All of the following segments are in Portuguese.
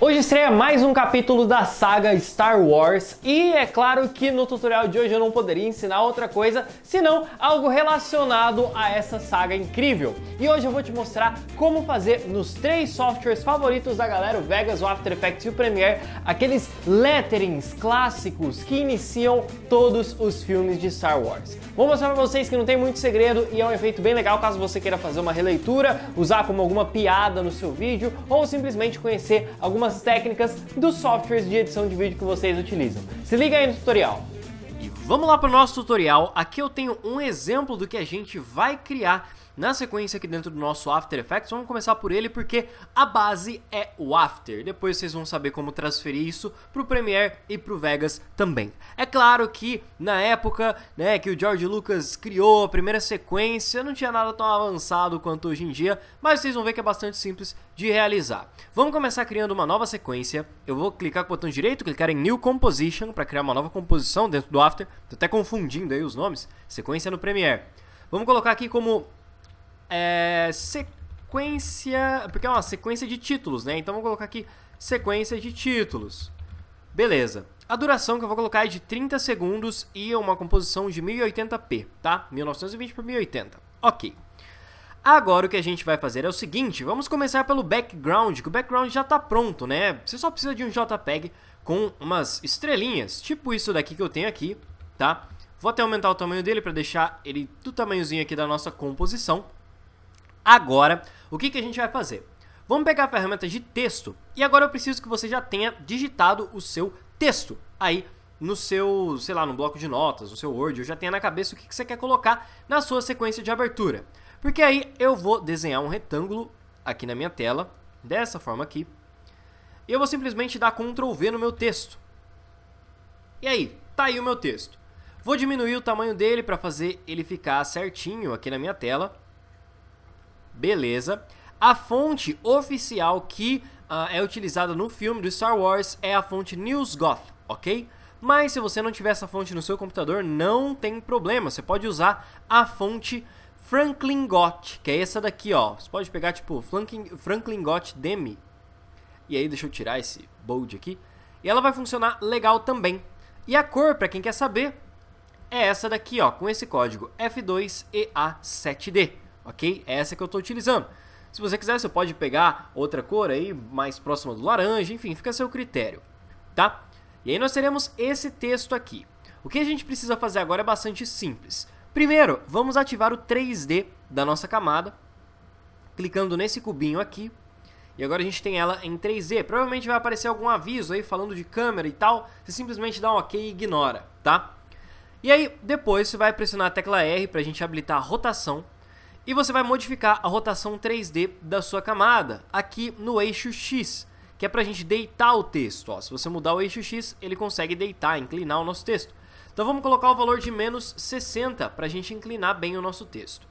Hoje estreia mais um capítulo da saga Star Wars e é claro que no tutorial de hoje eu não poderia ensinar outra coisa senão algo relacionado a essa saga incrível. E hoje eu vou te mostrar como fazer nos três softwares favoritos da galera, o Vegas, o After Effects e o Premiere, aqueles letterings clássicos que iniciam todos os filmes de Star Wars. Vou mostrar pra vocês que não tem muito segredo e é um efeito bem legal caso você queira fazer uma releitura, usar como alguma piada no seu vídeo ou simplesmente conhecer algumas algumas técnicas dos softwares de edição de vídeo que vocês utilizam. Se liga aí no tutorial. E vamos lá para o nosso tutorial. Aqui eu tenho um exemplo do que a gente vai criar na sequência aqui dentro do nosso After Effects, vamos começar por ele porque a base é o After. Depois vocês vão saber como transferir isso para o Premiere e para o Vegas também. É claro que na época né, que o George Lucas criou a primeira sequência, não tinha nada tão avançado quanto hoje em dia, mas vocês vão ver que é bastante simples de realizar. Vamos começar criando uma nova sequência. Eu vou clicar com o botão direito, clicar em New Composition para criar uma nova composição dentro do After. Tô até confundindo aí os nomes. Sequência no Premiere. Vamos colocar aqui como é, sequência. Porque é uma sequência de títulos, né? Então vou colocar aqui sequência de títulos. Beleza. A duração que eu vou colocar é de 30 segundos e uma composição de 1080p, tá? 1920 por 1080. Ok. Agora o que a gente vai fazer é o seguinte, vamos começar pelo background, que o background já está pronto, né? Você só precisa de um JPEG com umas estrelinhas, tipo isso daqui que eu tenho aqui, tá? Vou até aumentar o tamanho dele para deixar ele do tamanhozinho aqui da nossa composição. Agora, o que, que a gente vai fazer? Vamos pegar a ferramenta de texto e agora eu preciso que você já tenha digitado o seu texto aí no seu, sei lá, no bloco de notas, no seu Word, eu já tenha na cabeça o que, que você quer colocar na sua sequência de abertura. Porque aí eu vou desenhar um retângulo aqui na minha tela, dessa forma aqui, e eu vou simplesmente dar Ctrl V no meu texto. E aí, tá aí o meu texto. Vou diminuir o tamanho dele para fazer ele ficar certinho aqui na minha tela. Beleza. A fonte oficial que uh, é utilizada no filme do Star Wars é a fonte NewsGoth, ok? Mas se você não tiver essa fonte no seu computador, não tem problema. Você pode usar a fonte Franklin Gott, que é essa daqui, ó. Você pode pegar tipo Franklin, Franklin Demi. E aí deixa eu tirar esse bold aqui. E ela vai funcionar legal também. E a cor, para quem quer saber, é essa daqui, ó, com esse código F2EA7D ok? Essa que eu estou utilizando. Se você quiser, você pode pegar outra cor aí, mais próxima do laranja, enfim, fica a seu critério, tá? E aí nós teremos esse texto aqui. O que a gente precisa fazer agora é bastante simples. Primeiro, vamos ativar o 3D da nossa camada, clicando nesse cubinho aqui. E agora a gente tem ela em 3D. Provavelmente vai aparecer algum aviso aí falando de câmera e tal. Você simplesmente dá um OK e ignora, tá? E aí, depois você vai pressionar a tecla R para a gente habilitar a rotação e você vai modificar a rotação 3D da sua camada aqui no eixo X, que é para a gente deitar o texto. Ó. Se você mudar o eixo X, ele consegue deitar, inclinar o nosso texto. Então vamos colocar o valor de menos 60 para a gente inclinar bem o nosso texto.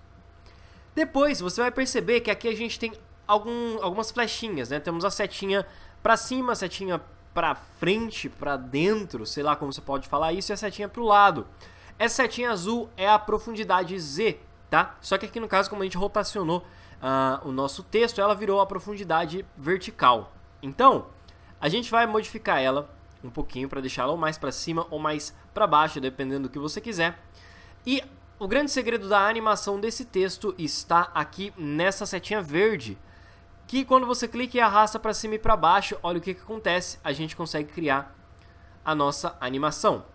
Depois você vai perceber que aqui a gente tem algum, algumas flechinhas, né? Temos a setinha para cima, a setinha para frente, para dentro, sei lá como você pode falar isso, e a setinha para o lado. Essa setinha azul é a profundidade Z, tá? Só que aqui no caso, como a gente rotacionou uh, o nosso texto, ela virou a profundidade vertical. Então, a gente vai modificar ela um pouquinho para deixá-la ou mais para cima ou mais para baixo, dependendo do que você quiser. E o grande segredo da animação desse texto está aqui nessa setinha verde, que quando você clica e arrasta para cima e para baixo, olha o que, que acontece, a gente consegue criar a nossa animação.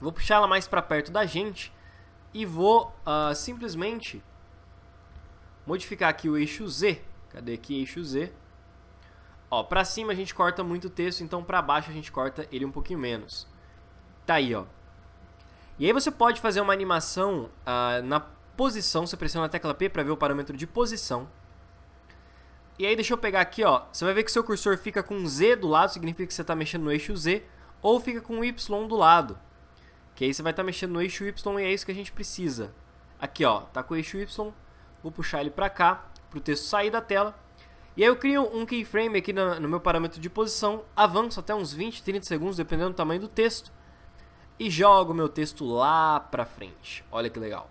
Vou puxar ela mais para perto da gente e vou uh, simplesmente modificar aqui o eixo Z. Cadê aqui eixo Z? Ó, pra cima a gente corta muito texto, então pra baixo a gente corta ele um pouquinho menos. Tá aí, ó. E aí você pode fazer uma animação uh, na posição, você pressiona a tecla P para ver o parâmetro de posição. E aí deixa eu pegar aqui, ó, você vai ver que seu cursor fica com Z do lado, significa que você está mexendo no eixo Z, ou fica com Y do lado. Que aí você vai estar tá mexendo no eixo Y e é isso que a gente precisa. Aqui, ó, tá com o eixo Y, vou puxar ele para cá, para o texto sair da tela. E aí eu crio um keyframe aqui no, no meu parâmetro de posição, avanço até uns 20, 30 segundos, dependendo do tamanho do texto. E jogo meu texto lá para frente. Olha que legal.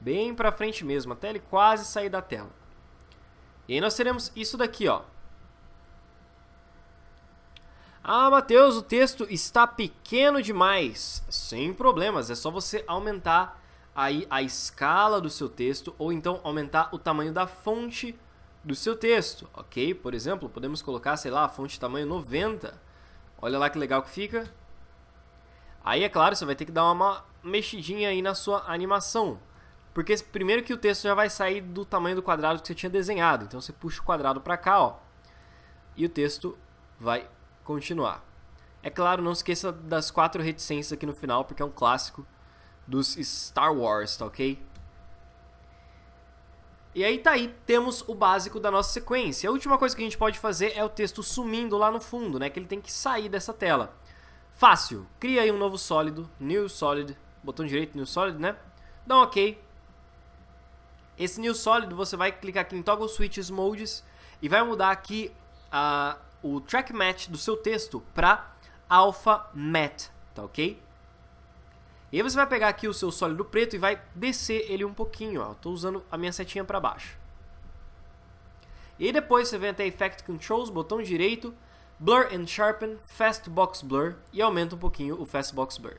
Bem para frente mesmo, até ele quase sair da tela. E aí nós teremos isso daqui, ó. Ah, Matheus, o texto está pequeno demais. Sem problemas, é só você aumentar aí a escala do seu texto ou então aumentar o tamanho da fonte do seu texto, ok? Por exemplo, podemos colocar, sei lá, a fonte tamanho 90. Olha lá que legal que fica. Aí, é claro, você vai ter que dar uma mexidinha aí na sua animação. Porque primeiro que o texto já vai sair do tamanho do quadrado que você tinha desenhado. Então você puxa o quadrado para cá, ó. E o texto vai continuar. É claro, não esqueça das quatro reticências aqui no final, porque é um clássico dos Star Wars, tá ok? E aí tá aí, temos o básico da nossa sequência. A última coisa que a gente pode fazer é o texto sumindo lá no fundo, né? Que ele tem que sair dessa tela. Fácil, cria aí um novo sólido, New Solid, botão direito, New Solid, né? Dá um OK. Esse New Solid, você vai clicar aqui em Toggle Switches Modes e vai mudar aqui uh, o Track Match do seu texto para Alpha Matte, tá ok? E aí você vai pegar aqui o seu sólido preto e vai descer ele um pouquinho, ó. Estou usando a minha setinha para baixo. E aí depois você vem até Effect Controls, botão direito, Blur and Sharpen, Fast Box Blur e aumenta um pouquinho o Fast Box Blur.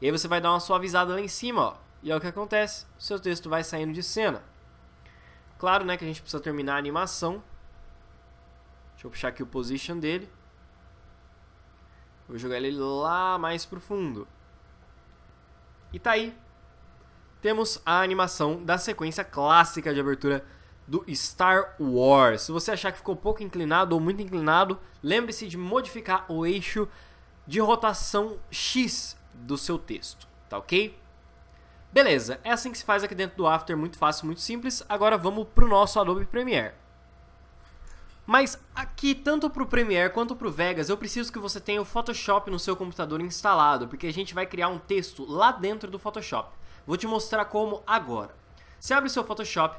E aí você vai dar uma suavizada lá em cima, ó. E é o que acontece, seu texto vai saindo de cena. Claro, né, que a gente precisa terminar a animação. Deixa eu puxar aqui o position dele. Vou jogar ele lá mais pro fundo. E tá aí. Temos a animação da sequência clássica de abertura do Star Wars. Se você achar que ficou pouco inclinado ou muito inclinado, lembre-se de modificar o eixo de rotação X do seu texto, tá ok? Beleza, é assim que se faz aqui dentro do After, muito fácil, muito simples. Agora vamos para o nosso Adobe Premiere. Mas aqui, tanto para o Premiere quanto para o Vegas, eu preciso que você tenha o Photoshop no seu computador instalado, porque a gente vai criar um texto lá dentro do Photoshop. Vou te mostrar como agora. Você abre seu Photoshop,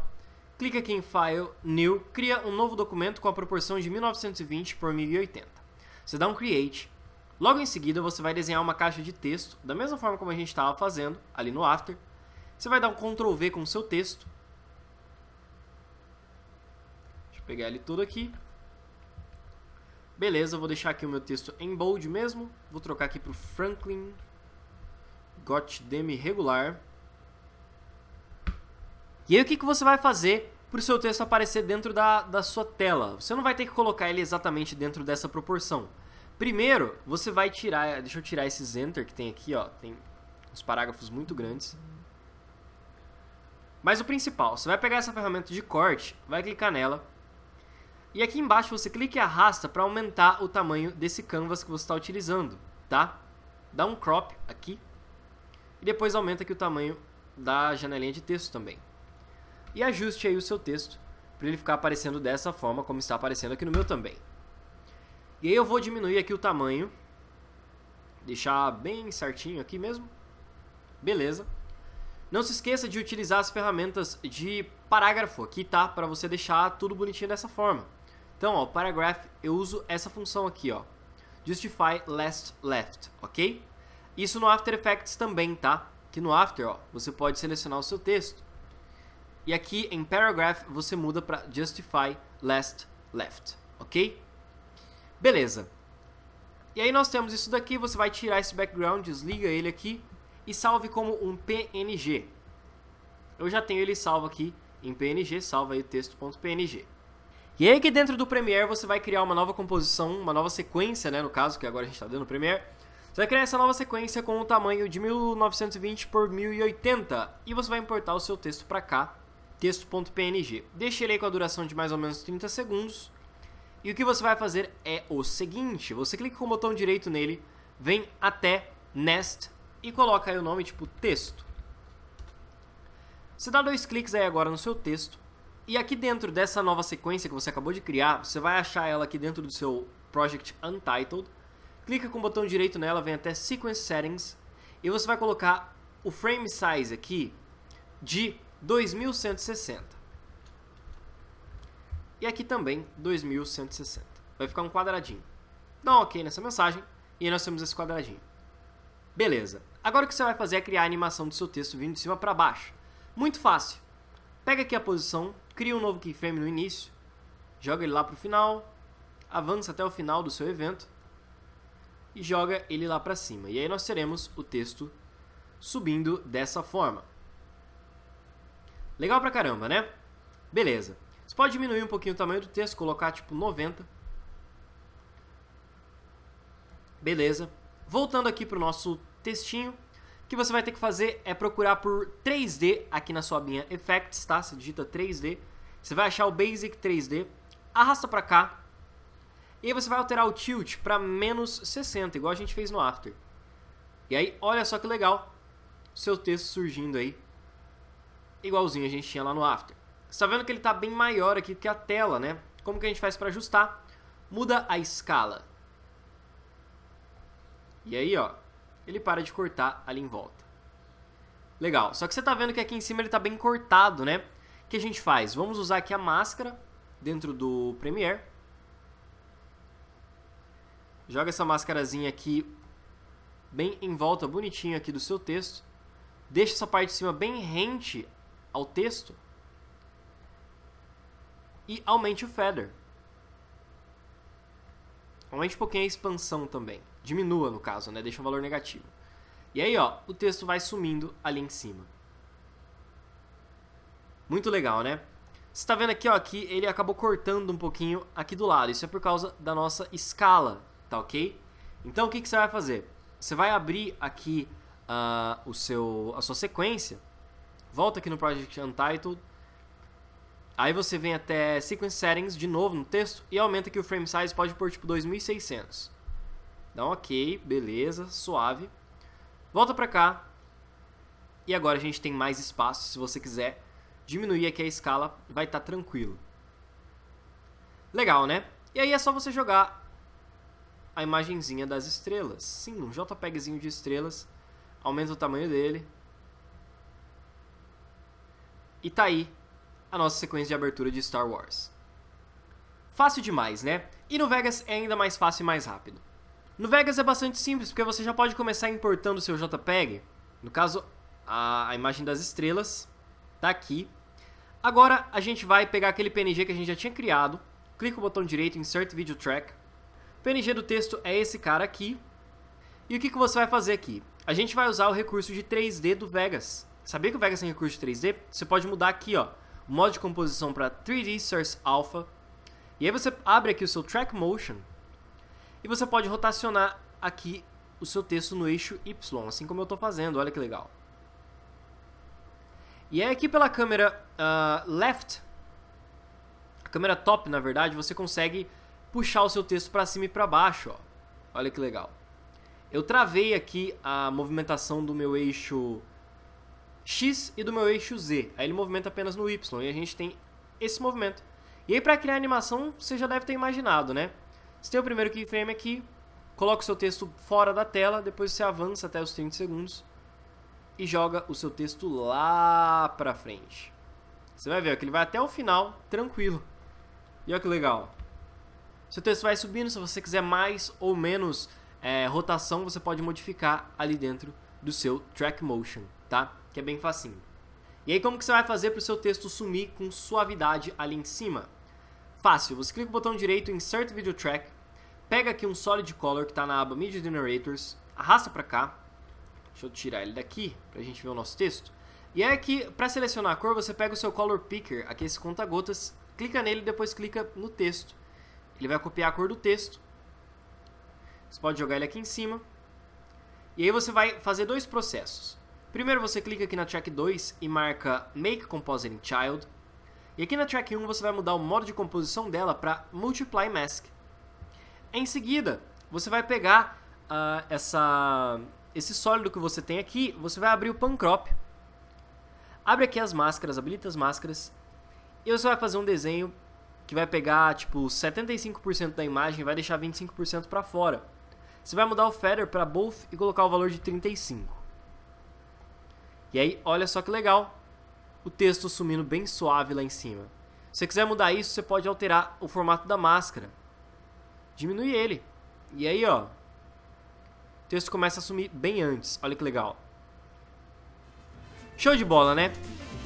clica aqui em File, New, cria um novo documento com a proporção de 1920 por 1080. Você dá um Create. Logo em seguida, você vai desenhar uma caixa de texto, da mesma forma como a gente estava fazendo ali no After. Você vai dar um Ctrl V com o seu texto eu pegar ele todo aqui. Beleza, vou deixar aqui o meu texto em bold mesmo. Vou trocar aqui para o Franklin Gottdem regular. E aí o que, que você vai fazer para o seu texto aparecer dentro da, da sua tela? Você não vai ter que colocar ele exatamente dentro dessa proporção. Primeiro, você vai tirar... Deixa eu tirar esses enter que tem aqui, ó. Tem uns parágrafos muito grandes. Mas o principal, você vai pegar essa ferramenta de corte, vai clicar nela e aqui embaixo você clica e arrasta para aumentar o tamanho desse canvas que você está utilizando, tá? Dá um crop aqui e depois aumenta aqui o tamanho da janelinha de texto também. E ajuste aí o seu texto para ele ficar aparecendo dessa forma como está aparecendo aqui no meu também. E aí eu vou diminuir aqui o tamanho, deixar bem certinho aqui mesmo. Beleza. Não se esqueça de utilizar as ferramentas de parágrafo aqui, tá? Para você deixar tudo bonitinho dessa forma. Então, ó, paragraph, eu uso essa função aqui, ó. Justify last left, ok? Isso no After Effects também, tá? Que no After, ó, você pode selecionar o seu texto. E aqui em Paragraph você muda para Justify last left, ok? Beleza. E aí nós temos isso daqui, você vai tirar esse background, desliga ele aqui e salve como um PNG. Eu já tenho ele salvo aqui em PNG, salva aí o texto.png. E aí que dentro do Premiere você vai criar uma nova composição, uma nova sequência, né, no caso, que agora a gente está dentro do Premiere. Você vai criar essa nova sequência com o tamanho de 1920 por 1080 e você vai importar o seu texto para cá, texto.png. Deixa ele aí com a duração de mais ou menos 30 segundos. E o que você vai fazer é o seguinte, você clica com o botão direito nele, vem até Nest e coloca aí o nome tipo texto. Você dá dois cliques aí agora no seu texto e aqui dentro dessa nova sequência que você acabou de criar, você vai achar ela aqui dentro do seu Project Untitled. Clica com o botão direito nela, vem até Sequence Settings e você vai colocar o frame size aqui de 2160. E aqui também 2160. Vai ficar um quadradinho. Dá um OK nessa mensagem e aí nós temos esse quadradinho. Beleza. Agora o que você vai fazer é criar a animação do seu texto vindo de cima para baixo. Muito fácil. Pega aqui a posição, cria um novo keyframe no início, joga ele lá pro final, avança até o final do seu evento e joga ele lá para cima. E aí nós teremos o texto subindo dessa forma. Legal pra caramba, né? Beleza. Você pode diminuir um pouquinho o tamanho do texto, colocar tipo 90. Beleza. Voltando aqui pro nosso textinho, o que você vai ter que fazer é procurar por 3D aqui na sua abinha Effects, tá? Você digita 3D, você vai achar o Basic 3D, arrasta pra cá, e aí você vai alterar o tilt para menos 60, igual a gente fez no After. E aí, olha só que legal, seu texto surgindo aí, igualzinho a gente tinha lá no After. Você tá vendo que ele tá bem maior aqui que a tela, né? Como que a gente faz para ajustar? Muda a escala. E aí, ó, ele para de cortar ali em volta. Legal, só que você tá vendo que aqui em cima ele tá bem cortado, né? O que a gente faz? Vamos usar aqui a máscara dentro do Premiere Joga essa máscarazinha aqui bem em volta, bonitinho aqui do seu texto. Deixa essa parte de cima bem rente ao texto. E aumente o feather. Aumente um pouquinho a expansão também. Diminua, no caso, né? Deixa um valor negativo. E aí, ó, o texto vai sumindo ali em cima. Muito legal, né? Você está vendo aqui, ó, que ele acabou cortando um pouquinho aqui do lado. Isso é por causa da nossa escala tá ok? Então o que, que você vai fazer? Você vai abrir aqui uh, o seu, a sua sequência, volta aqui no Project Untitled, aí você vem até Sequence Settings de novo no texto e aumenta aqui o frame size, pode pôr tipo 2600. Dá um ok, beleza, suave. Volta pra cá. E agora a gente tem mais espaço, se você quiser diminuir aqui a escala, vai estar tá tranquilo. Legal, né? E aí é só você jogar a imagenzinha das estrelas. Sim, um JPEGzinho de estrelas. Aumenta o tamanho dele. E tá aí a nossa sequência de abertura de Star Wars. Fácil demais, né? E no Vegas é ainda mais fácil e mais rápido. No Vegas é bastante simples, porque você já pode começar importando o seu JPEG. No caso, a, a imagem das estrelas tá aqui. Agora a gente vai pegar aquele PNG que a gente já tinha criado, clica o botão direito, Insert Video Track, PNG do texto é esse cara aqui. E o que, que você vai fazer aqui? A gente vai usar o recurso de 3D do Vegas. Sabia que o Vegas tem recurso de 3D? Você pode mudar aqui, ó, o modo de composição para 3D Source Alpha. E aí você abre aqui o seu Track Motion. E você pode rotacionar aqui o seu texto no eixo Y, assim como eu estou fazendo. Olha que legal. E aí aqui pela câmera uh, left, a câmera top, na verdade, você consegue puxar o seu texto para cima e para baixo, ó. Olha que legal. Eu travei aqui a movimentação do meu eixo X e do meu eixo Z. Aí ele movimenta apenas no Y e a gente tem esse movimento. E aí para criar animação, você já deve ter imaginado, né? Você tem o primeiro keyframe aqui, coloca o seu texto fora da tela, depois você avança até os 30 segundos e joga o seu texto lá pra frente. Você vai ver que ele vai até o final, tranquilo. E olha que legal. Seu texto vai subindo, se você quiser mais ou menos é, rotação, você pode modificar ali dentro do seu Track Motion, tá? Que é bem facinho. E aí como que você vai fazer para o seu texto sumir com suavidade ali em cima? Fácil, você clica no botão direito, Insert Video Track, pega aqui um Solid Color que está na aba Media Generators, arrasta para cá, deixa eu tirar ele daqui para a gente ver o nosso texto. E aí aqui, para selecionar a cor, você pega o seu Color Picker, aqui esse conta-gotas, clica nele e depois clica no texto. Ele vai copiar a cor do texto. Você pode jogar ele aqui em cima. E aí você vai fazer dois processos. Primeiro você clica aqui na track 2 e marca Make Compositing Child. E aqui na track 1 você vai mudar o modo de composição dela para Multiply Mask. Em seguida, você vai pegar uh, essa, esse sólido que você tem aqui, você vai abrir o Pancrop. Abre aqui as máscaras, habilita as máscaras. E você vai fazer um desenho que vai pegar tipo 75% da imagem e vai deixar 25% para fora. Você vai mudar o feather para both e colocar o valor de 35. E aí, olha só que legal. O texto sumindo bem suave lá em cima. Se você quiser mudar isso, você pode alterar o formato da máscara. Diminui ele. E aí, ó. O texto começa a sumir bem antes. Olha que legal. Show de bola, né?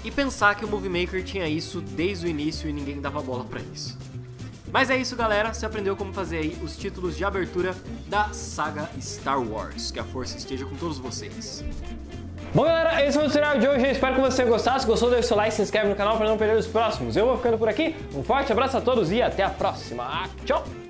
E pensar que o Movie Maker tinha isso desde o início e ninguém dava bola para isso. Mas é isso, galera. Você aprendeu como fazer aí os títulos de abertura da saga Star Wars. Que a força esteja com todos vocês. Bom, galera, esse foi o tutorial de hoje. Eu espero que você gostasse. Se gostou, deixa o seu like, se inscreve no canal para não perder os próximos. Eu vou ficando por aqui. Um forte abraço a todos e até a próxima. Tchau!